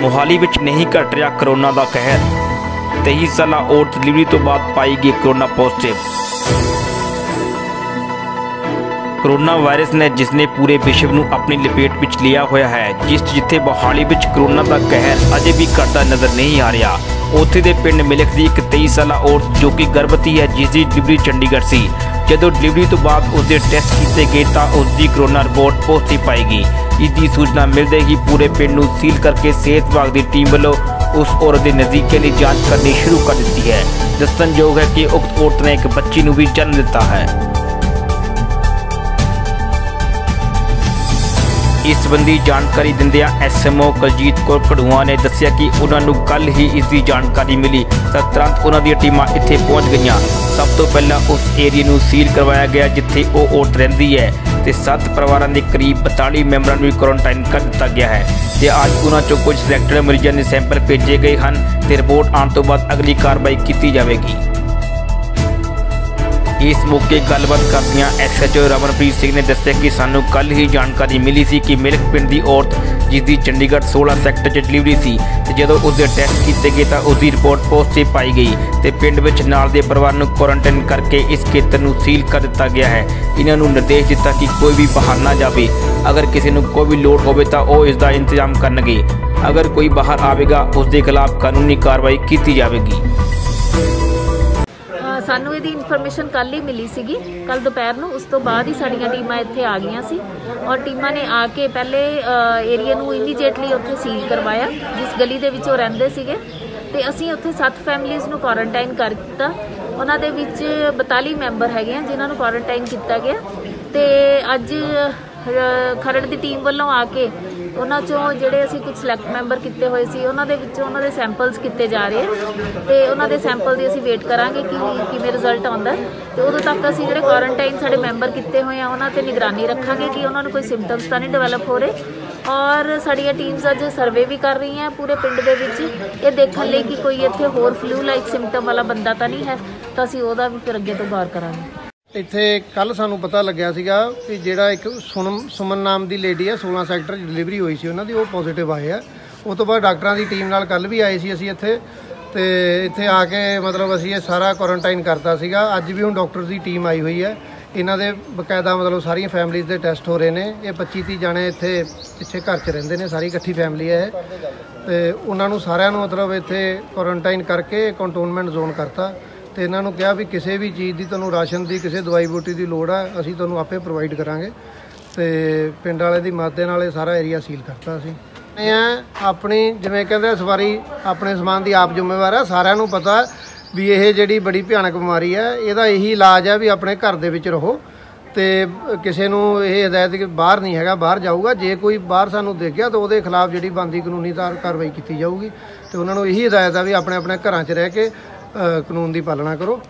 ਮੋਹਾਲੀ ਵਿੱਚ ਨਹੀਂ ਘਟ ਰਿਹਾ ਕਰੋਨਾ ਦਾ ਕਹਿਰ। 23 ਸਾਲਾ ਔਰਤ ਡਿਲੀਵਰੀ ਤੋਂ ਬਾਅਦ ਪਾਈ ਗਈ ਕਰੋਨਾ ਪੋਜ਼ਿਟਿਵ। ਕਰੋਨਾ ਵਾਇਰਸ ਨੇ ਜਿਸ ਨੇ ਪੂਰੇ ਵਿਸ਼ਵ ਨੂੰ ਆਪਣੀ ਲਪੇਟ ਵਿੱਚ ਲਿਆ ਹੋਇਆ ਹੈ, ਜਿਸ ਜਿੱਥੇ ਮੋਹਾਲੀ ਵਿੱਚ ਕਰੋਨਾ ਦਾ ਕਹਿਰ ਅਜੇ ਵੀ ਘਟਦਾ ਨਜ਼ਰ ਨਹੀਂ ਆ ਰਿਹਾ। ਉੱਥੇ ਦੇ ਪਿੰਡ ਮਿਲਖ ਦੀ ਇੱਕ 23 ਸਾਲਾ ਔਰਤ ਜੋ ਕਿ ਗਰਭਵਤੀ ਹੈ ਜਿਸ ਦੀ ਡਿਲੀਵਰੀ ਚੰਡੀਗੜ੍ਹ ਸੀ। ਜਦੋਂ ਡਿਲੀਵਰੀ ਤੋਂ ਬਾਅਦ ਉਸ ਦੇ ਟੈਸਟ ਕੀਤੇ ਗਏ ਤਾਂ ਉਸ ਦੀ ਕਰੋਨਾ ਰਿਪੋਰਟ ਪੋਜ਼ਿਟਿਵ ਪਾਈ ਗਈ ਇਸ ਦੀ ਸੂਚਨਾ ਮਿਲਦੇ ਹੀ ਪੂਰੇ ਪਿੰਡ ਨੂੰ ਸੀਲ ਕਰਕੇ ਸਿਹਤ ਵਿਭਾਗ ਦੀ ਟੀਮ ਵੱਲੋਂ ਉਸ ਔਰਤ ਦੇ ਨਜ਼ਦੀਕੇ ਦੀ ਜਾਂਚ ਕਰਨੀ ਸ਼ੁਰੂ ਕਰ ਦਿੱਤੀ ਹੈ। ਦੱਸਣਯੋਗ ਹੈ ਕਿ ਉਕਤ ਔਰਤ ਨੇ ਇੱਕ ਬੱਚੀ ਨੂੰ ਵੀ ਜਨਮ ਦਿੱਤਾ ਹੈ। ਇਸ ਸੰਬੰਧੀ ਜਾਣਕਾਰੀ ਦਿੰਦਿਆਂ ਐਸਐਮਓ ਕੁਲਜੀਤ ਕੌਰ ਕਢੂਆ ਨੇ ਦੱਸਿਆ ਕਿ ਉਹਨਾਂ ਨੂੰ ਕੱਲ ਹੀ ਇਸ ਦੀ ਜਾਣਕਾਰੀ ਮਿਲੀ। ਤਾਂ ਤੁਰੰਤ ਉਹਨਾਂ ਦੀਆਂ ਟੀਮਾਂ ਇੱਥੇ ਪਹੁੰਚ ਗਈਆਂ। ਸਭ ਤੋਂ ਪਹਿਲਾਂ ਉਸ ਏਰੀਆ ਨੂੰ ਸੀਲ ਕਰਵਾਇਆ ਗਿਆ, ਜਿੱਥੇ ਉਹ ਔਰਤ ਰਹਿੰਦੀ ਹੈ ਤੇ 7 ਪਰਿਵਾਰਾਂ ਦੇ ਕਰੀਬ 42 ਮੈਂਬਰਾਂ ਨੂੰ ਕੁਆਰੰਟਾਈਨ ਕਰ ਦਿੱਤਾ ਗਿਆ ਹੈ। ਤੇ ਅੱਜ ਉਹਨਾਂ ਚੋਂ ਕੁਝ ਸਿਲੈਕਟਡ ਮਰੀਜ਼ਾਂ ਦੇ ਸੈਂਪਲ ਭੇਜੇ ਗਏ ਹਨ ਤੇ ਰਿਪੋਰਟ ਆਉਣ ਤੋਂ ਬਾਅਦ ਅਗਲੀ ਕਾਰਵਾਈ ਕੀਤੀ ਜਾਵੇਗੀ। ਇਸ ਮੌਕੇ ਗੱਲਬਾਤ ਕਰਦਿਆਂ ਐਸਐਚਓ ਰਮਨਪ੍ਰੀਤ ਸਿੰਘ ਨੇ ਦੱਸਿਆ ਕਿ ਸਾਨੂੰ ਕੱਲ ਹੀ ਜਾਣਕਾਰੀ ਮਿਲੀ ਸੀ ਕਿ ਮਿਲਕ ਪਿੰਡ ਦੀ ਔਰਤ, ਜਿਸ ਦੀ ਚੰਡੀਗੜ੍ਹ 16 ਸੈਕਟਰ 'ਚ ਡਿਲੀਵਰੀ ਸੀ ਤੇ ਜਦੋਂ ਉਸ ਦੇ ਟੈਸਟ ਕੀਤੇ ਗਏ ਤਾਂ ਉਸ ਦੀ ਰਿਪੋਰਟ ਪੋਜ਼ਿਟਿਵ ਪਾਈ ਗਈ ਤੇ ਪਿੰਡ ਵਿੱਚ ਨਾਲ ਦੇ ਪਰਿਵਾਰ ਨੂੰ ਕੁਆਰੰਟਾਈਨ ਕਰਕੇ ਇਸ ਖੇਤਰ ਨੂੰ ਸੀਲ ਕਰ ਦਿੱਤਾ ਗਿਆ ਹੈ। ਇਹਨਾਂ ਨੂੰ ਨਿਰਦੇਸ਼ ਦਿੱਤਾ ਕਿ ਕੋਈ ਵੀ ਬਾਹਰ ਨਾ ਜਾਵੇ। ਅਗਰ ਕਿਸੇ ਨੂੰ ਕੋਈ ਵੀ ਲੋੜ ਹੋਵੇ ਤਾਂ ਉਹ ਇਸ ਦਾ ਇੰਤਜ਼ਾਮ ਕਰਨਗੇ। ਅਗਰ ਕੋਈ ਬਾਹਰ ਆਵੇਗਾ ਉਸ ਦੇ ਖਿਲਾਫ ਕਾਨੂੰਨੀ ਕਾਰਵਾਈ ਕੀਤੀ ਜਾਵੇਗੀ। ਸਾਨੂੰ ਇਹਦੀ ਇਨਫੋਰਮੇਸ਼ਨ ਕੱਲ ਹੀ ਮਿਲੀ ਸੀਗੀ। ਕੱਲ ਦੁਪਹਿਰ ਨੂੰ। ਉਸ ਤੋਂ ਬਾਅਦ ਹੀ ਸਾਡੀਆਂ ਟੀਮਾਂ ਇੱਥੇ ਆ ਗਈਆਂ ਸੀ। ਔਰ ਟੀਮਾਂ ਨੇ ਆ ਕੇ ਪਹਿਲੇ ਏਰੀਆ ਨੂੰ ਇਮੀਡੀਏਟਲੀ ਉੱਥੇ ਸੀਲ ਕਰਵਾਇਆ, ਜਿਸ ਗਲੀ ਦੇ ਵਿੱਚ ਉਹ ਰਹਿੰਦੇ ਸੀਗੇ। ਤੇ ਅਸੀਂ ਉੱਥੇ 7 ਫੈਮਿਲੀਆਂ ਨੂੰ ਕੁਆਰੰਟਾਈਨ ਕਰ ਦਿੱਤਾ। ਉਹਨਾਂ ਦੇ ਵਿੱਚ 42 ਮੈਂਬਰ ਹੈਗੇ ਆ, ਜਿਨ੍ਹਾਂ ਨੂੰ ਕੁਆਰੰਟਾਈਨ ਕੀਤਾ ਗਿਆ। ਤੇ ਅੱਜ ਖਰੜ ਦੀ ਟੀਮ ਵੱਲੋਂ ਆ ਕੇ ਉਹਨਾਂ ਚੋਂ ਜਿਹੜੇ ਅਸੀਂ ਕੁਝ ਸਿਲੈਕਟ ਮੈਂਬਰ ਕੀਤੇ ਹੋਏ ਸੀ, ਉਹਨਾਂ ਦੇ ਵਿੱਚੋਂ ਉਹਨਾਂ ਦੇ ਸੈਂਪਲਸ ਕੀਤੇ ਜਾ ਰਹੇ ਆ। ਤੇ ਉਹਨਾਂ ਦੇ ਸੈਂਪਲ ਦੀ ਅਸੀਂ ਵੇਟ ਕਰਾਂਗੇ ਕਿ ਕਿਵੇਂ ਰਿਜ਼ਲਟ ਆਉਂਦਾ ਹੈ। ਤੇ ਉਦੋਂ ਤੱਕ ਅਸੀਂ ਜਿਹੜੇ ਕੁਆਰੰਟਾਈਨ ਸਾਡੇ ਮੈਂਬਰ ਕੀਤੇ ਹੋਏ ਆ, ਉਹਨਾਂ ਤੇ ਨਿਗਰਾਨੀ ਰੱਖਾਂਗੇ ਕਿ ਉਹਨਾਂ ਨੂੰ ਕੋਈ ਸਿੰਪਟਮਸ ਤਾਂ ਨਹੀਂ ਡਿਵੈਲਪ ਹੋ ਰਹੇ। ਔਰ ਸਾਡੀਆਂ ਟੀਮਸ ਅੱਜ ਸਰਵੇ ਵੀ ਕਰ ਰਹੀਆਂ ਪੂਰੇ ਪਿੰਡ ਦੇ ਵਿੱਚ। ਇਹ ਦੇਖਣ ਲਈ ਕਿ ਕੋਈ ਇੱਥੇ ਹੋਰ ਫਲੂ ਲਾਈਕ ਸਿੰਪਟਮ ਵਾਲਾ ਬੰਦਾ ਤਾਂ ਨਹੀਂ ਹੈ। ਤਾਂ ਅਸੀਂ ਉਹਦਾ ਵੀ ਫਿਰ ਅੱਗੇ ਤੋਂ ਗੌਰ ਕਰਾਂਗੇ। ਇੱਥੇ ਕੱਲ ਸਾਨੂੰ ਪਤਾ ਲੱਗਿਆ ਸੀਗਾ ਕਿ ਜਿਹੜਾ ਇੱਕ ਸੁਨਮ ਸੁਮਨ ਨਾਮ ਦੀ ਲੇਡੀ ਹੈ 16 ਸੈਕਟਰ ਡਿਲੀਵਰੀ ਹੋਈ ਸੀ ਉਹਨਾਂ ਦੀ, ਉਹ ਪੋਜ਼ਿਟਿਵ ਆਏ ਆ। ਉਸ ਤੋਂ ਬਾਅਦ ਡਾਕਟਰਾਂ ਦੀ ਟੀਮ ਨਾਲ ਕੱਲ ਵੀ ਆਏ ਸੀ ਅਸੀਂ ਇੱਥੇ ਤੇ ਇੱਥੇ ਆ ਕੇ ਮਤਲਬ ਅਸੀਂ ਇਹ ਸਾਰਾ ਕੁਆਰੰਟਾਈਨ ਕਰਤਾ ਸੀਗਾ। ਅੱਜ ਵੀ ਹੁਣ ਡਾਕਟਰ ਦੀ ਟੀਮ ਆਈ ਹੋਈ ਹੈ। ਇਹਨਾਂ ਦੇ ਬਕਾਇਦਾ ਮਤਲਬ ਸਾਰੀਆਂ ਫੈਮਲੀਆਂ ਦੇ ਟੈਸਟ ਹੋ ਰਹੇ ਨੇ। ਇਹ 25 30 ਜਾਣੇ ਇੱਥੇ ਪਿੱਛੇ ਘਰ 'ਚ ਰਹਿੰਦੇ ਨੇ, ਸਾਰੀ ਇਕੱਠੀ ਫੈਮਲੀ ਹੈ ਇਹ। ਤੇ ਉਹਨਾਂ ਨੂੰ ਸਾਰਿਆਂ ਨੂੰ ਮਤਲਬ ਇੱਥੇ ਕੁਆਰੰਟਾਈਨ ਕਰਕੇ ਕੰਟੋਨਮੈਂਟ ਜ਼ੋਨ ਕਰਤਾ। ਤੇ ਇਹਨਾਂ ਨੂੰ ਕਿਹਾ ਵੀ ਕਿਸੇ ਵੀ ਚੀਜ਼ ਦੀ ਤੁਹਾਨੂੰ ਰਾਸ਼ਨ ਦੀ, ਕਿਸੇ ਦਵਾਈ ਬੂਟੀ ਦੀ ਲੋੜ ਆ, ਅਸੀਂ ਤੁਹਾਨੂੰ ਆਪੇ ਪ੍ਰੋਵਾਈਡ ਕਰਾਂਗੇ। ਤੇ ਪਿੰਡ ਵਾਲੇ ਦੀ ਮਦਦ ਨਾਲ ਇਹ ਸਾਰਾ ਏਰੀਆ ਸੀਲ ਕਰਤਾ ਅਸੀਂ। ਇਹ ਆਪਣੀ, ਜਿਵੇਂ ਕਹਿੰਦੇ ਸਵਾਰੀ ਆਪਣੇ ਸਮਾਨ ਦੀ ਆਪ ਜ਼ਿੰਮੇਵਾਰ ਆ, ਸਾਰਿਆਂ ਨੂੰ ਪਤਾ ਵੀ ਇਹ ਜਿਹੜੀ ਬੜੀ ਭਿਆਨਕ ਬਿਮਾਰੀ ਹੈ ਇਹਦਾ ਇਹੀ ਇਲਾਜ ਹੈ ਵੀ ਆਪਣੇ ਘਰ ਦੇ ਵਿੱਚ ਰਹੋ। ਤੇ ਕਿਸੇ ਨੂੰ ਇਹ ਹਦਾਇਤ ਕਿ ਬਾਹਰ ਨਹੀਂ ਹੈਗਾ, ਬਾਹਰ ਜਾਊਗਾ, ਜੇ ਕੋਈ ਬਾਹਰ ਸਾਨੂੰ ਦੇਖਿਆ ਤਾਂ ਉਹਦੇ ਖਿਲਾਫ ਜਿਹੜੀ ਬੰਦੀ ਕਾਨੂੰਨੀ ਤਾਰ ਕਾਰਵਾਈ ਕੀਤੀ ਜਾਊਗੀ। ਤੇ ਉਹਨਾਂ ਨੂੰ ਇਹੀ ਹਦਾਇਤ ਆ ਵੀ ਆਪਣੇ ਆਪਣੇ ਘਰਾਂ 'ਚ ਰਹਿ ਕੇ ਕਾਨੂੰਨ ਦੀ ਪਾਲਣਾ ਕਰੋ।